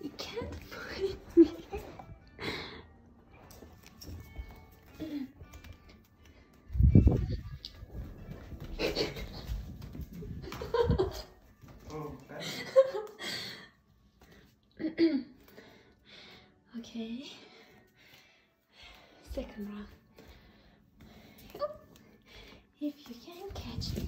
You can't find me. okay. Second round. If you can catch me.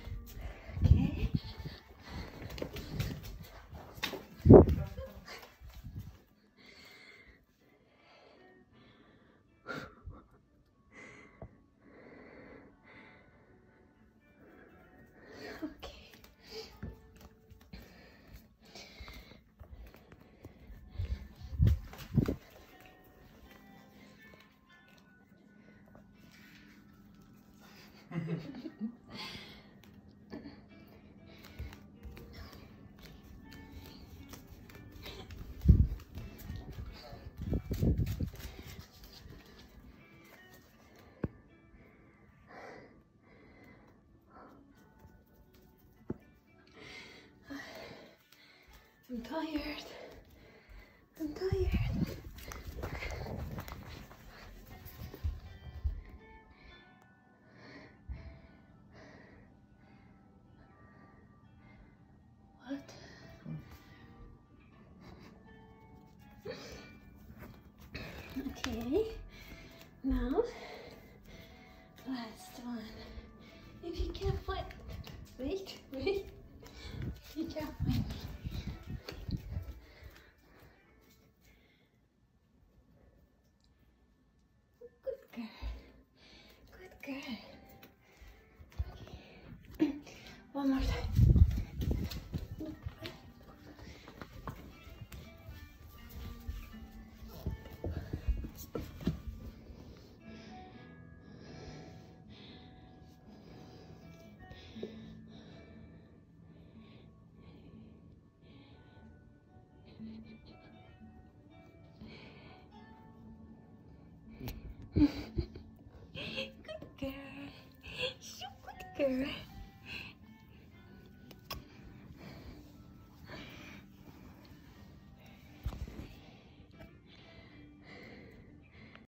I'm tired. I'm tired. Okay. Now, last one. If you can't find, wait, wait. You can't find me. Good girl. Good girl. Okay. One more time. Good